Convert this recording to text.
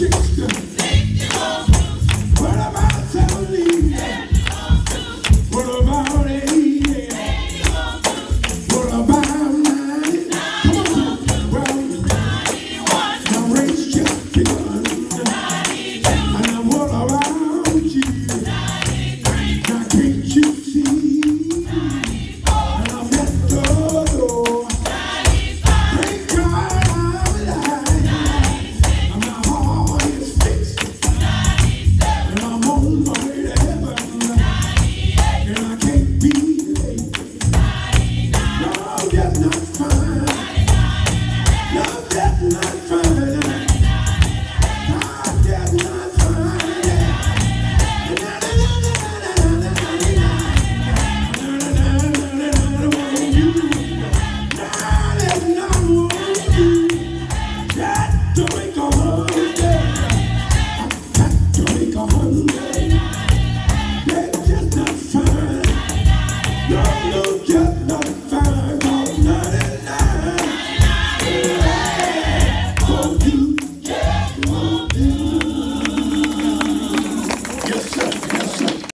Six,